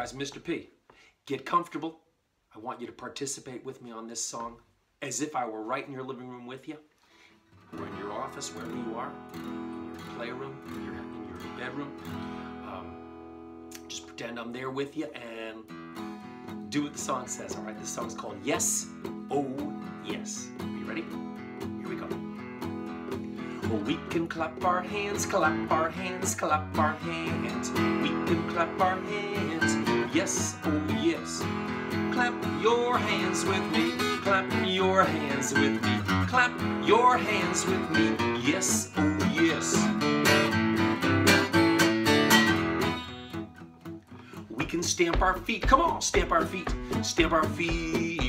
guys, Mr. P. Get comfortable. I want you to participate with me on this song as if I were right in your living room with you, or in your office, wherever you are, in your playroom, in your, in your bedroom. Um, just pretend I'm there with you and do what the song says, all right? This song's called Yes, Oh Yes. Are you ready? We can clap our hands, clap our hands, clap our hands. We can clap our hands. Yes, oh yes. Clap your hands with me. Clap your hands with me. Clap your hands with me. Yes, oh yes. We can stamp our feet. Come on, stamp our feet. Stamp our feet.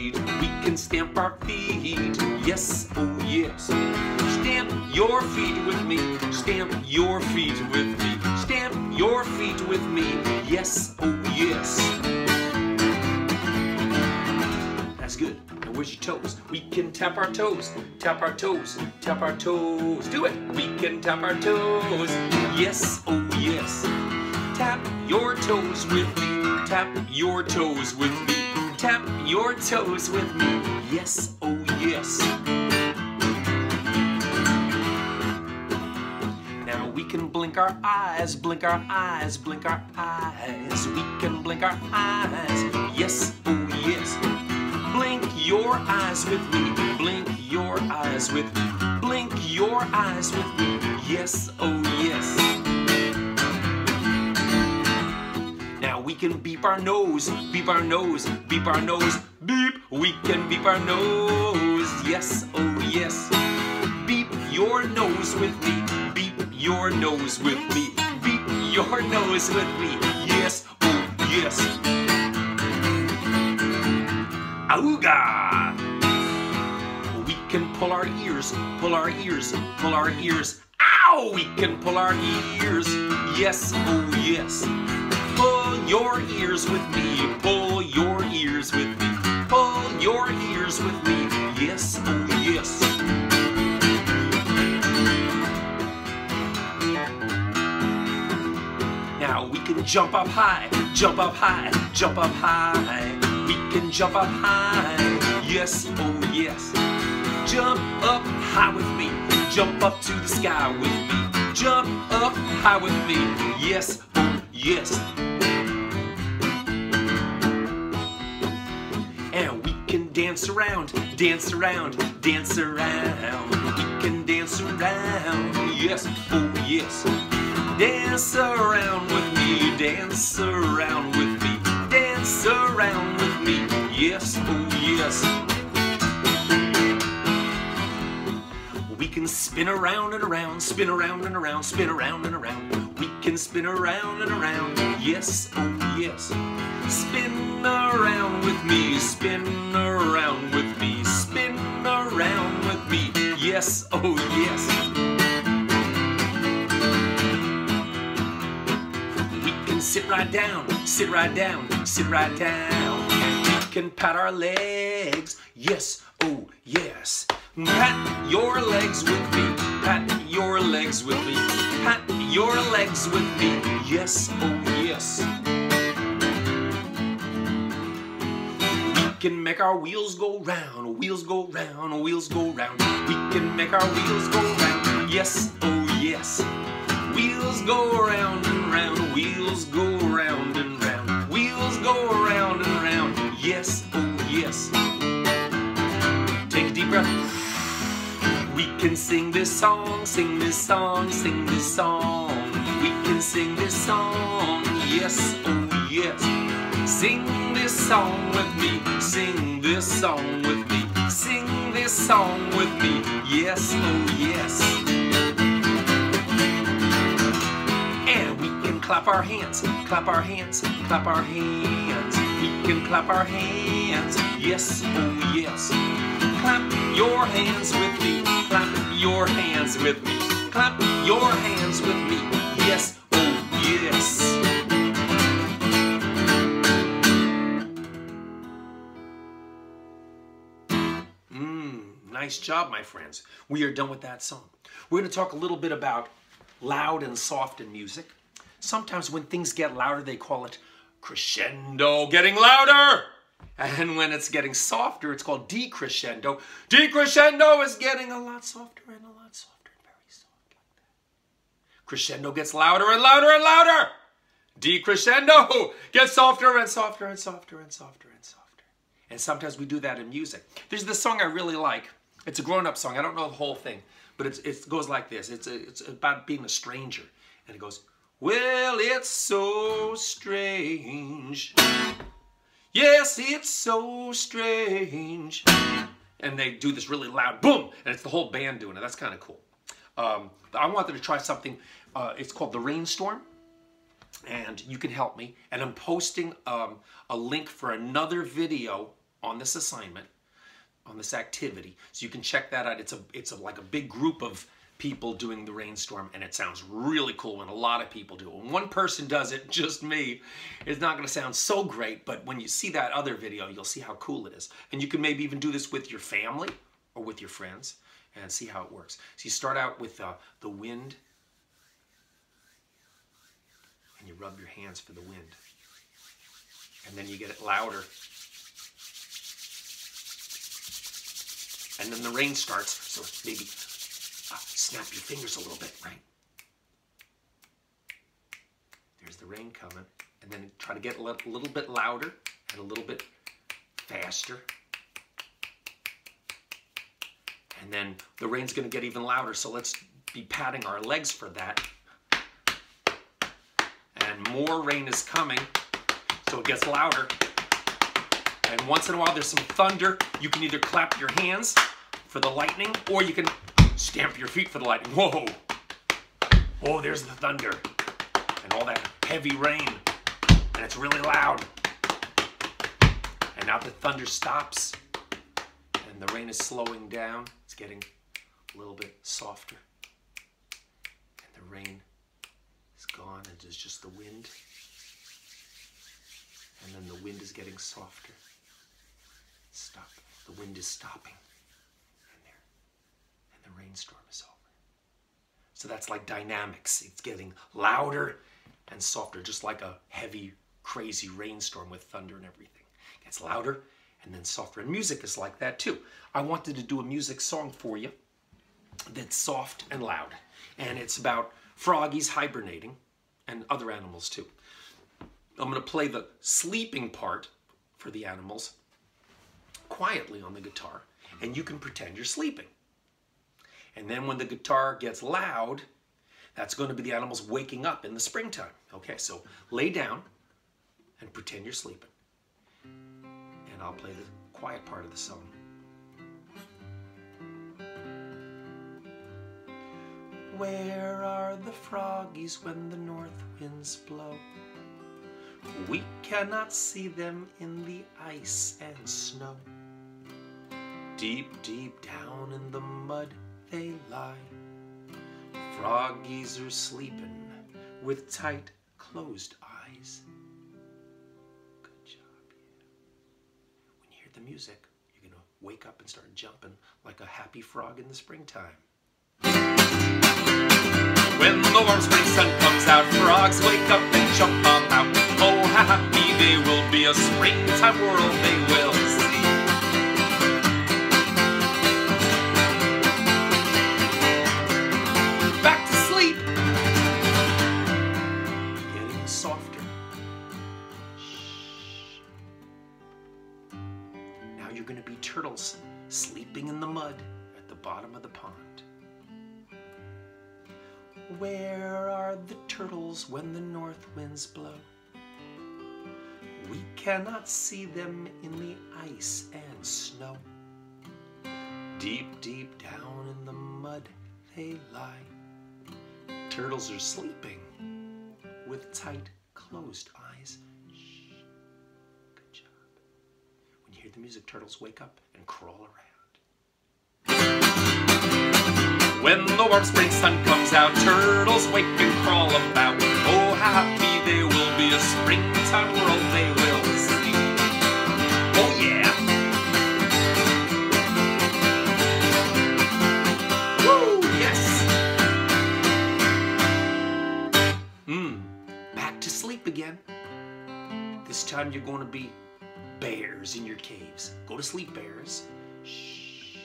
We can stamp our feet. Yes, oh yes. Stamp your feet with me. Stamp your feet with me. Stamp your feet with me. Yes, oh yes. That's good. Now where's your toes? We can tap our toes. Tap our toes. Tap our toes. Do it. We can tap our toes. Yes, oh yes. Tap your toes with me. Tap your toes with me. Tap your toes with me. Yes, oh yes. Now we can blink our eyes, blink our eyes, blink our eyes. We can blink our eyes. Yes, oh yes. Blink your eyes with me. Blink your eyes with me. Blink your eyes with me. Yes, oh yes. Can beep our nose, beep our nose, beep our nose, beep. We can beep our nose. Yes, oh yes. Beep your nose with me. Beep your nose with me. Beep your nose with me. Yes, oh yes. Auga! We can pull our ears, pull our ears, pull our ears. Ow! We can pull our ears. Yes, oh yes. Pull your ears with me, pull your ears with me, pull your ears with me. Yes, oh yes. Now we can jump up high, jump up high, jump up high. We can jump up high. Yes, oh yes. Jump up high with me. Jump up to the sky with me. Jump up high with me. Yes, oh yes. Dance around, dance around, dance around. We can dance around. Yes, oh yes. Dance around with me, dance around with me, dance around with me. Yes, oh yes. We can spin around and around, spin around and around, spin around and around. We can spin around and around. Yes, oh yes. Spin around with me, spin around with me, spin around with me. Yes, oh yes. We can sit right down, sit right down, sit right down. We can pat our legs. Yes, oh yes. Pat your legs with me. Pat your legs with me. Pat your legs with me. Yes, oh yes. We can make our wheels go round, wheels go round, wheels go round. We can make our wheels go round. Yes, oh yes. Wheels go round and round, wheels go round and round, wheels go round and round. Yes, oh yes. Take a deep breath. We can sing this song, sing this song, sing this song. We can sing this song. Yes, oh yes. Sing this song with me, sing this song with me, sing this song with me. Yes, oh yes. And we can clap our hands, clap our hands, clap our hands. Can clap our hands. Yes, oh yes. Clap your hands with me. Clap your hands with me. Clap your hands with me. Yes, oh yes. Mmm, nice job, my friends. We are done with that song. We're going to talk a little bit about loud and soft in music. Sometimes when things get louder, they call it crescendo, getting louder. And when it's getting softer, it's called decrescendo. Decrescendo is getting a lot softer and a lot softer and very soft like that. Crescendo gets louder and louder and louder. Decrescendo gets softer and softer and softer and softer and softer. And sometimes we do that in music. There's this song I really like. It's a grown-up song. I don't know the whole thing, but it goes like this. It's, a, it's about being a stranger. And it goes, well, it's so strange. Yes, it's so strange. And they do this really loud boom, and it's the whole band doing it. That's kind of cool. Um, I wanted to try something. Uh, it's called The Rainstorm, and you can help me. And I'm posting um, a link for another video on this assignment, on this activity. So you can check that out. It's a it's a, like a big group of people doing the rainstorm and it sounds really cool when a lot of people do it. When one person does it, just me, it's not going to sound so great, but when you see that other video, you'll see how cool it is. And you can maybe even do this with your family or with your friends and see how it works. So you start out with uh, the wind and you rub your hands for the wind. And then you get it louder. And then the rain starts, so maybe Ah, snap your fingers a little bit, right? There's the rain coming. And then try to get a little bit louder and a little bit faster. And then the rain's to get even louder, so let's be patting our legs for that. And more rain is coming, so it gets louder. And once in a while, there's some thunder. You can either clap your hands for the lightning, or you can Stamp your feet for the lightning. Whoa! Oh, there's the thunder. And all that heavy rain. And it's really loud. And now the thunder stops. And the rain is slowing down. It's getting a little bit softer. And the rain is gone and there's just the wind. And then the wind is getting softer. Stop. The wind is stopping the rainstorm is over. So that's like dynamics. It's getting louder and softer, just like a heavy, crazy rainstorm with thunder and everything. It gets louder and then softer. And music is like that too. I wanted to do a music song for you that's soft and loud. And it's about froggies hibernating and other animals too. I'm going to play the sleeping part for the animals quietly on the guitar, and you can pretend you're sleeping. And then when the guitar gets loud, that's going to be the animals waking up in the springtime. Okay, so lay down and pretend you're sleeping. And I'll play the quiet part of the song. Where are the froggies when the north winds blow? We cannot see them in the ice and snow. Deep, deep down in the mud, they lie. Froggies are sleeping with tight closed eyes. Good job, yeah. When you hear the music, you're gonna wake up and start jumping like a happy frog in the springtime. When the warm spring sun comes out, frogs wake up and jump about. Oh, how happy they will be, a springtime world of the pond. Where are the turtles when the north winds blow? We cannot see them in the ice and snow. Deep, deep down in the mud they lie. Turtles are sleeping with tight, closed eyes. Shh. Good job. When you hear the music, turtles wake up and crawl around. When the warm spring sun comes out, turtles wake and crawl about. Oh, how happy they will be, a springtime world they will see. Oh, yeah. Woo, yes. Mmm, back to sleep again. This time you're going to be bears in your caves. Go to sleep, bears. Shh.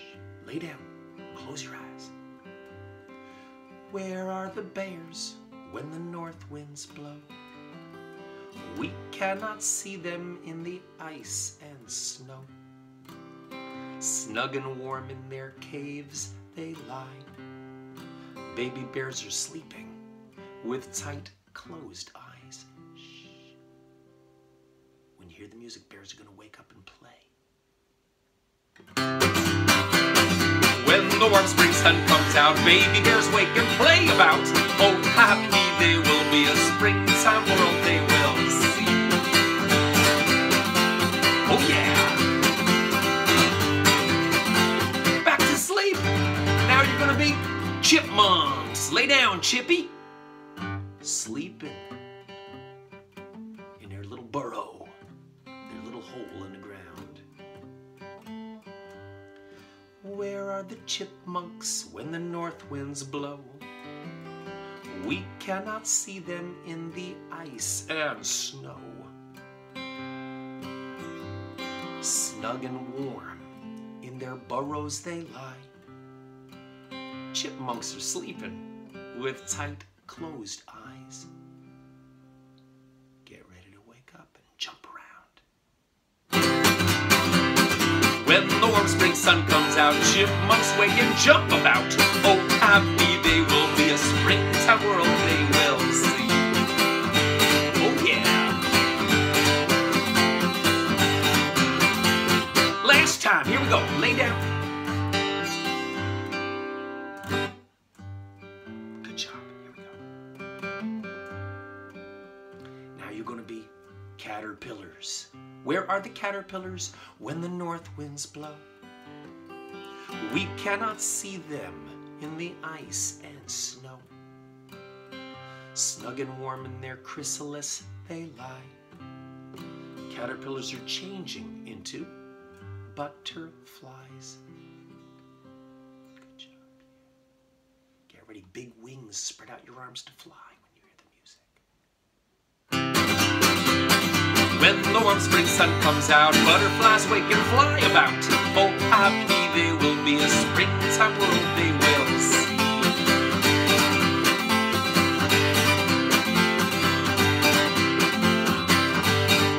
Lay down. Close your eyes. Where are the bears when the north winds blow? We cannot see them in the ice and snow. Snug and warm in their caves they lie. Baby bears are sleeping with tight closed eyes. Shh. When you hear the music, bears are going to wake up and play. The warm spring sun comes out, baby bears wake and play about. Oh, happy they will be, a springtime world they will see. Oh, yeah. Back to sleep. Now you're to be chipmunks. Lay down, Chippy. Sleeping in their little burrow, Where are the chipmunks when the north winds blow? We cannot see them in the ice and snow. Snug and warm, in their burrows they lie. Chipmunks are sleeping with tight closed eyes. Get ready to wake up and jump around. When the warm spring sun comes out, chipmunks wake and jump about. Oh, happy they will be, a springtime world they will see. Oh, yeah. Last time, here we go. Lay down. Good job. Here we go. Now you're to be caterpillars. Where are the caterpillars when the north winds blow? We cannot see them in the ice and snow. Snug and warm in their chrysalis they lie. Caterpillars are changing into butterflies. Good job. Get ready, big wings, spread out your arms to fly when the warm spring sun comes out, butterflies wake and fly about. Oh, happy they will be, a springtime world they will see.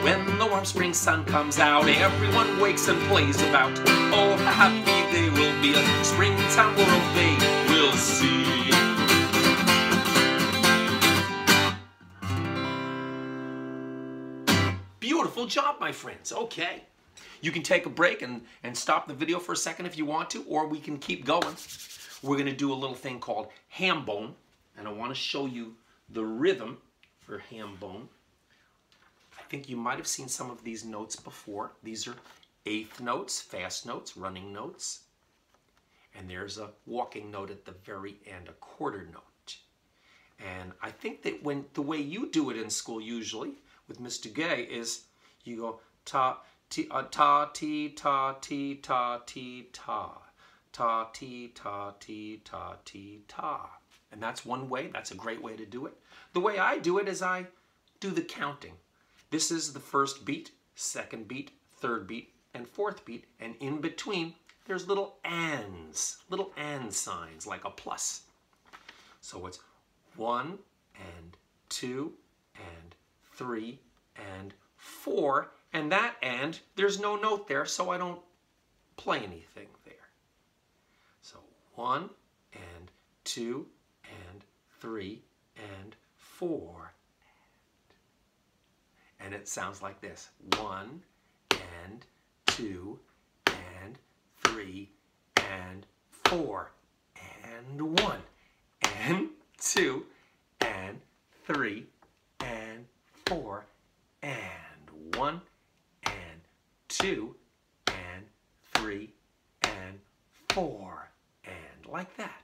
When the warm spring sun comes out, everyone wakes and plays about. Oh, happy they will be, a springtime world they will see. Beautiful job, my friends. Okay. You can take a break and, and stop the video for a second if you want to, or we can keep going. We're going to do a little thing called ham bone, and I want to show you the rhythm for ham bone. I think you might have seen some of these notes before. These are eighth notes, fast notes, running notes. And there's a walking note at the very end, a quarter note. And I think that when the way you do it in school usually with Mr. Gay is you go ta ti uh, ta ti ta ti ta ti ta ta ti ta ti ta ti ta. And that's one way, that's a great way to do it. The way I do it is I do the counting. This is the first beat, second beat, third beat, and fourth beat, and in between there's little ands, little and signs like a plus. So it's one and two and three and four, and that and, there's no note there, so I don't play anything there. So one and two and three and four. And it sounds like this. One and two and three and four and one and two and three and four and one and two and three and four and like that.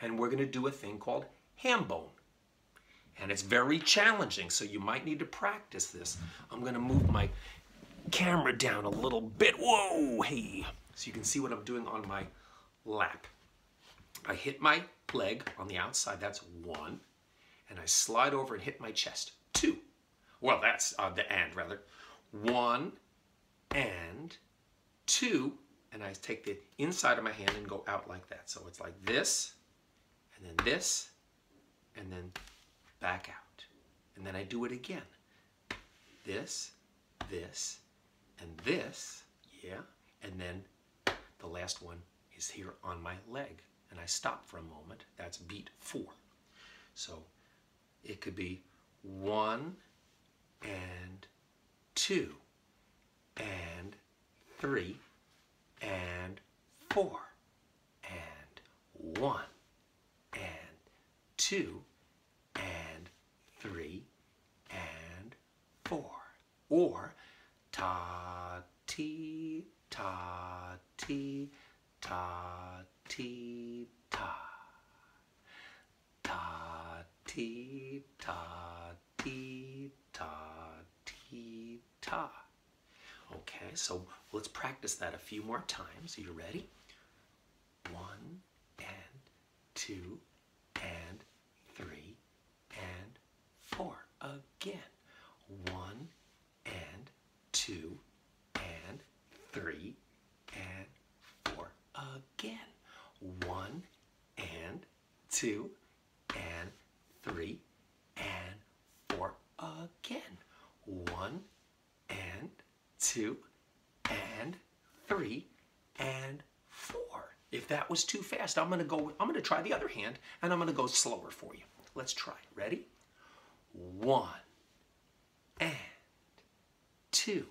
And we're going to do a thing called ham bone. And it's very challenging, so you might need to practice this. I'm going to move my camera down a little bit. Whoa, hey. So you can see what I'm doing on my lap. I hit my leg on the outside, that's one. And I slide over and hit my chest, two. Well, that's uh, the and rather. one and two, and I take the inside of my hand and go out like that. So it's like this, and then this, and then back out. And then I do it again. This, this, and this, yeah, and then the last one is here on my leg. And I stop for a moment. That's beat four. So it could be one and two and three and four and one and two and three and four. Or ta ti ta ti ta ti ta ta ti ta ti ta ti ta. So let's practice that a few more times. Are you ready? One and two and three and four. Again. One and two and three and four. Again. One and two and three and four. Again. One and two three and four. If that was too fast, I'm gonna go, I'm gonna try the other hand and I'm gonna go slower for you. Let's try. Ready? One and two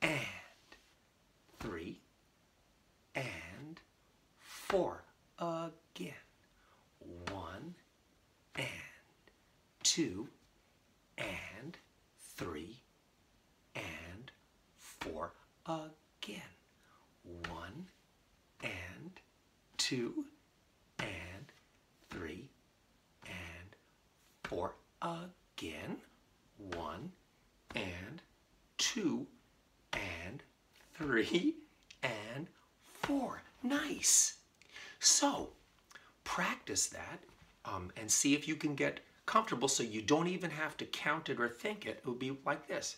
and three and four. Again. One and two and three and four. Again. One and two and three and four. Again. One and two and three and four. Nice. So practice that um, and see if you can get comfortable so you don't even have to count it or think it. It would be like this.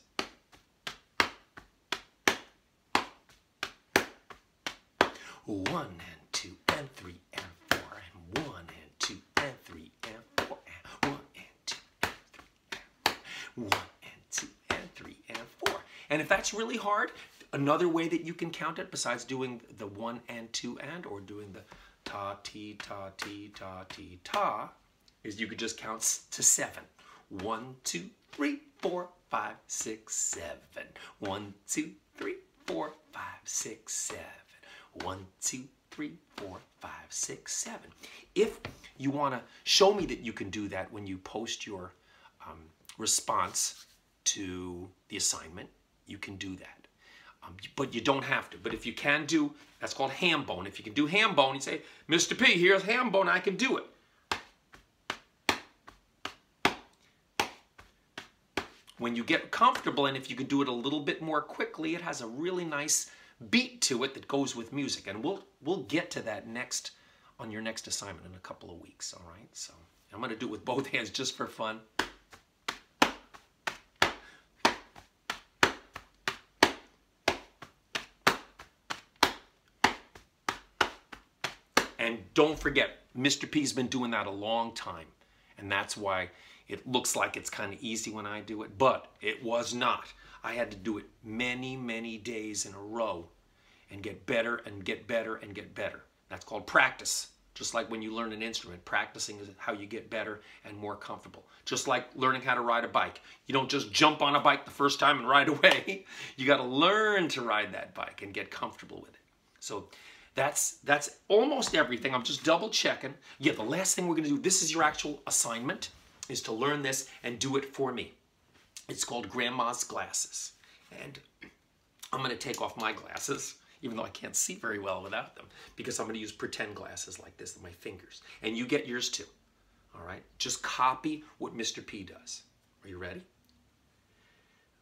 One and and three and four and one and two and three and four and one and two and three and four. One and two and three and four. And if that's really hard, another way that you can count it besides doing the one and two and or doing the ta ti ta ti ta ti ta is you could just count to seven. One, two, three, four, five, six, seven. One, two, three, four, five, six, seven. One, two, three, four, five, six, seven. If you want to show me that you can do that when you post your um, response to the assignment, you can do that. Um, but you don't have to. But if you can do, that's called ham bone. If you can do ham bone, you say, Mr. P, here's ham bone, I can do it. When you get comfortable and if you can do it a little bit more quickly, it has a really nice beat to it that goes with music. And we'll, we'll get to that next on your next assignment in a couple of weeks, all right? So I'm going to do it with both hands just for fun. And don't forget, Mr. P's been doing that a long time. And that's why it looks like it's kind of easy when I do it, but it was not. I had to do it many, many days in a row and get better and get better and get better. That's called practice. Just like when you learn an instrument, practicing is how you get better and more comfortable. Just like learning how to ride a bike. You don't just jump on a bike the first time and ride away. You got to learn to ride that bike and get comfortable with it. So that's that's almost everything. I'm just double checking. Yeah, the last thing we're going to do, this is your actual assignment, is to learn this and do it for me. It's called Grandma's Glasses. And I'm going to take off my glasses, even though I can't see very well without them, because I'm going to use pretend glasses like this with my fingers. And you get yours too. All right? Just copy what Mr. P does. Are you ready?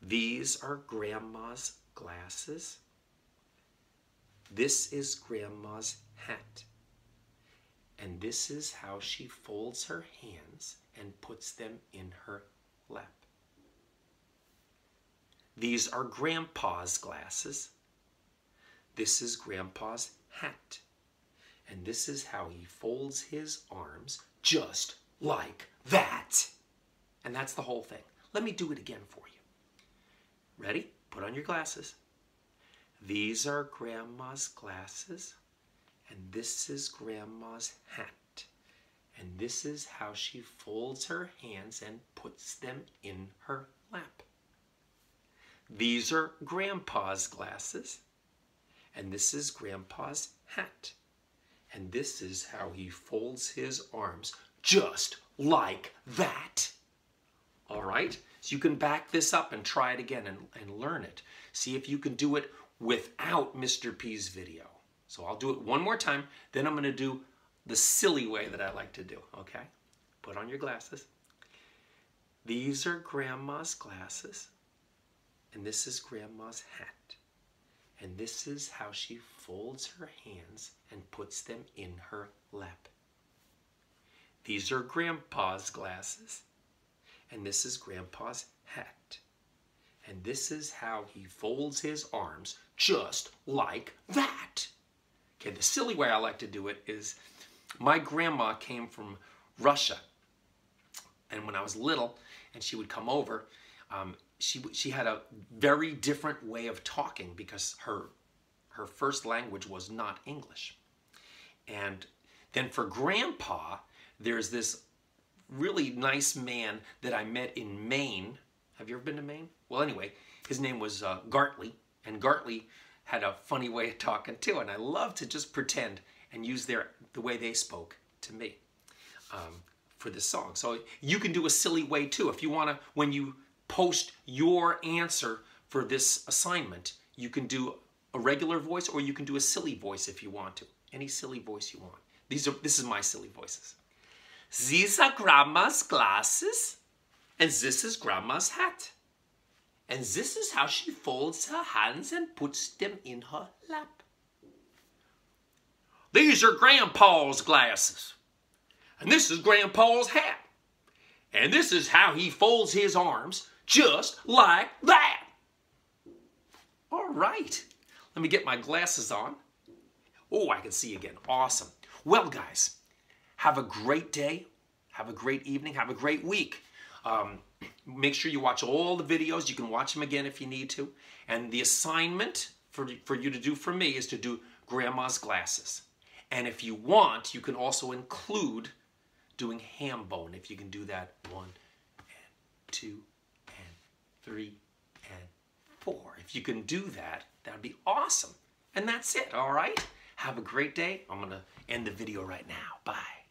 These are Grandma's glasses. This is Grandma's hat. And this is how she folds her hands and puts them in her lap. These are Grandpa's glasses. This is Grandpa's hat. And this is how he folds his arms just like that. And that's the whole thing. Let me do it again for you. Ready? Put on your glasses. These are Grandma's glasses. And this is Grandma's hat. And this is how she folds her hands and puts them in her lap. These are Grandpa's glasses. And this is Grandpa's hat. And this is how he folds his arms, just like that. All right? So you can back this up and try it again and, and learn it. See if you can do it without Mr. P's video. So I'll do it one more time, then I'm going to do the silly way that I like to do, okay? Put on your glasses. These are Grandma's glasses, and this is Grandma's hat. And this is how she folds her hands and puts them in her lap. These are Grandpa's glasses, and this is Grandpa's hat. And this is how he folds his arms just like that. Okay, the silly way I like to do it is my grandma came from Russia. And when I was little and she would come over, um, she, she had a very different way of talking because her, her first language was not English. And then for grandpa, there's this really nice man that I met in Maine. Have you ever been to Maine? Well, anyway, his name was uh, Gartley, and Gartley had a funny way of talking too, and I love to just pretend and use their the way they spoke to me um, for this song. So you can do a silly way too. If you want to, when you post your answer for this assignment, you can do a regular voice or you can do a silly voice if you want to. Any silly voice you want. These are this is my silly voices. These are grandma's glasses, and this is grandma's hat. And this is how she folds her hands and puts them in her lap. These are Grandpa's glasses. And this is Grandpa's hat. And this is how he folds his arms, just like that. All right. Let me get my glasses on. Oh, I can see again. Awesome. Well, guys, have a great day. Have a great evening. Have a great week. Um, make sure you watch all the videos. You can watch them again if you need to. And the assignment for, for you to do for me is to do Grandma's glasses. And if you want, you can also include doing ham bone. If you can do that one and two three and four. If you can do that, that would be awesome. And that's it, all right? Have a great day. I'm to end the video right now. Bye.